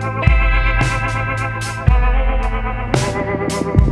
thank you